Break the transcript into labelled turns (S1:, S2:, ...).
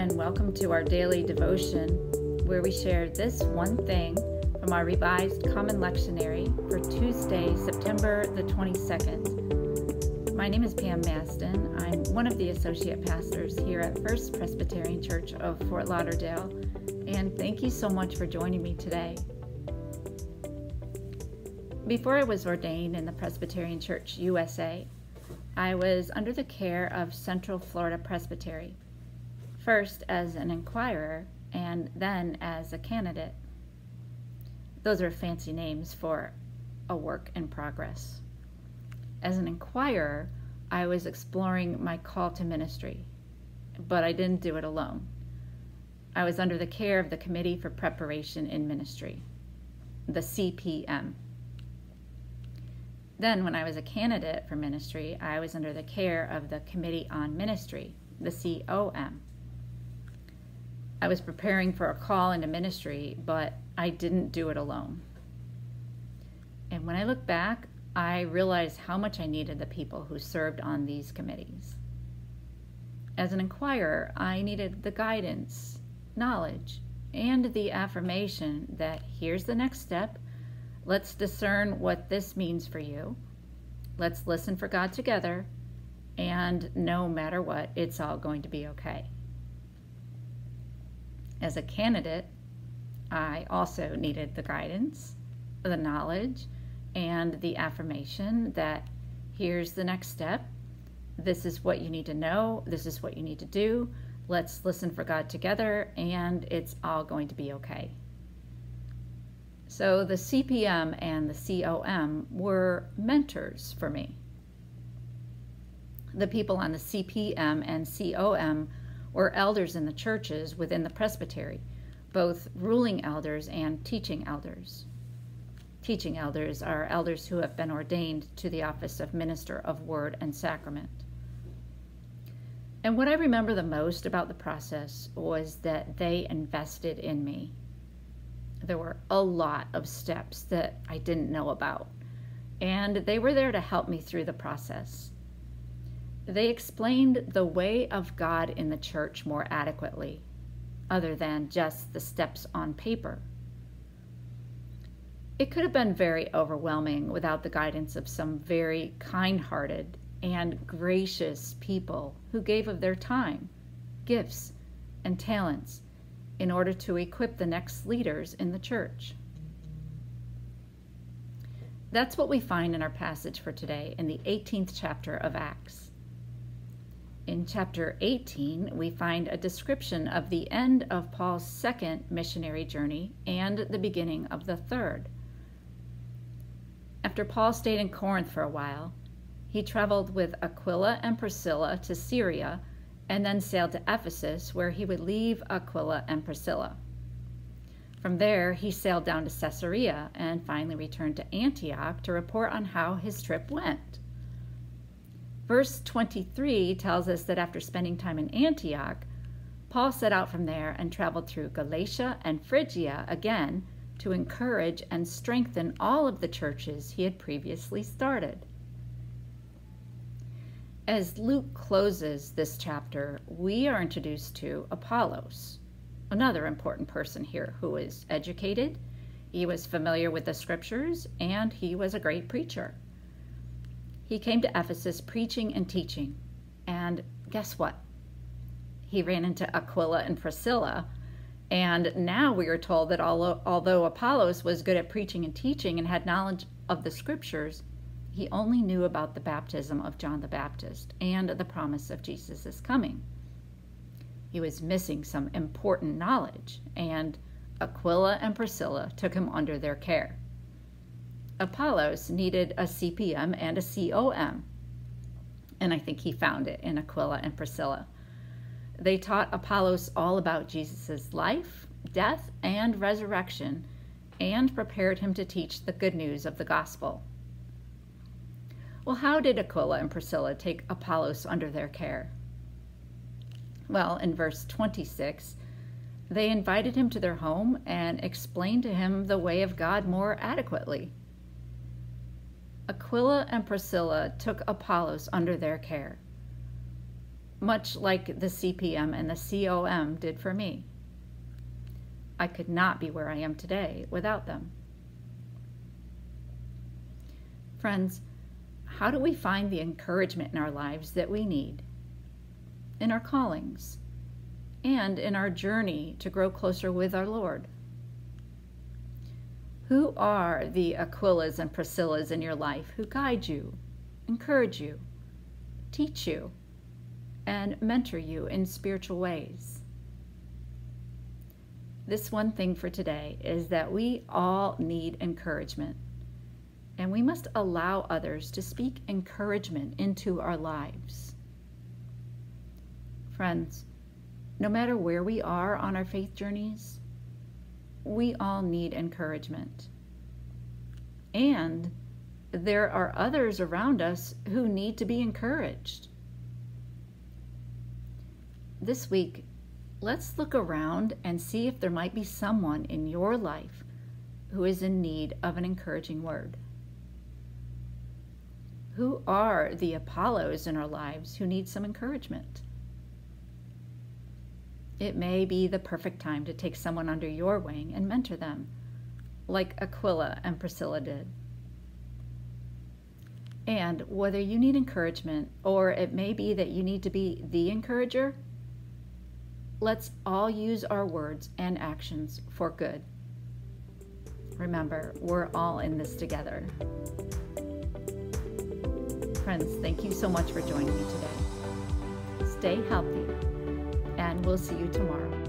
S1: and welcome to our daily devotion where we share this one thing from our revised common lectionary for Tuesday, September the 22nd. My name is Pam Maston. I'm one of the associate pastors here at First Presbyterian Church of Fort Lauderdale, and thank you so much for joining me today. Before I was ordained in the Presbyterian Church USA, I was under the care of Central Florida Presbytery, first as an inquirer and then as a candidate. Those are fancy names for a work in progress. As an inquirer, I was exploring my call to ministry, but I didn't do it alone. I was under the care of the Committee for Preparation in Ministry, the CPM. Then, when I was a candidate for ministry, I was under the care of the Committee on Ministry, the COM. I was preparing for a call into ministry, but I didn't do it alone. And when I look back, I realized how much I needed the people who served on these committees. As an inquirer, I needed the guidance, knowledge, and the affirmation that here's the next step Let's discern what this means for you. Let's listen for God together. And no matter what, it's all going to be okay. As a candidate, I also needed the guidance, the knowledge, and the affirmation that here's the next step. This is what you need to know. This is what you need to do. Let's listen for God together, and it's all going to be okay. So the CPM and the COM were mentors for me. The people on the CPM and COM were elders in the churches within the presbytery, both ruling elders and teaching elders. Teaching elders are elders who have been ordained to the office of minister of word and sacrament. And what I remember the most about the process was that they invested in me there were a lot of steps that I didn't know about, and they were there to help me through the process. They explained the way of God in the church more adequately, other than just the steps on paper. It could have been very overwhelming without the guidance of some very kind hearted and gracious people who gave of their time, gifts, and talents in order to equip the next leaders in the church. That's what we find in our passage for today in the 18th chapter of Acts. In chapter 18, we find a description of the end of Paul's second missionary journey and the beginning of the third. After Paul stayed in Corinth for a while, he traveled with Aquila and Priscilla to Syria and then sailed to Ephesus, where he would leave Aquila and Priscilla. From there, he sailed down to Caesarea and finally returned to Antioch to report on how his trip went. Verse 23 tells us that after spending time in Antioch, Paul set out from there and traveled through Galatia and Phrygia again to encourage and strengthen all of the churches he had previously started. As Luke closes this chapter, we are introduced to Apollos, another important person here who is educated, he was familiar with the scriptures, and he was a great preacher. He came to Ephesus preaching and teaching, and guess what? He ran into Aquila and Priscilla, and now we are told that although Apollos was good at preaching and teaching and had knowledge of the scriptures, he only knew about the baptism of John the Baptist and the promise of Jesus' coming. He was missing some important knowledge, and Aquila and Priscilla took him under their care. Apollos needed a CPM and a COM, and I think he found it in Aquila and Priscilla. They taught Apollos all about Jesus' life, death, and resurrection, and prepared him to teach the good news of the gospel. Well, how did Aquila and Priscilla take Apollos under their care? Well, in verse 26, they invited him to their home and explained to him the way of God more adequately. Aquila and Priscilla took Apollos under their care. much like the CPM and the COM did for me. I could not be where I am today without them. Friends, how do we find the encouragement in our lives that we need? In our callings and in our journey to grow closer with our Lord? Who are the Aquilas and Priscillas in your life who guide you, encourage you, teach you, and mentor you in spiritual ways? This one thing for today is that we all need encouragement, and we must allow others to speak encouragement into our lives. Friends, no matter where we are on our faith journeys, we all need encouragement. And there are others around us who need to be encouraged. This week, let's look around and see if there might be someone in your life who is in need of an encouraging word. Who are the Apollos in our lives who need some encouragement? It may be the perfect time to take someone under your wing and mentor them, like Aquila and Priscilla did. And whether you need encouragement or it may be that you need to be the encourager, let's all use our words and actions for good. Remember, we're all in this together. Friends, thank you so much for joining me today. Stay healthy and we'll see you tomorrow.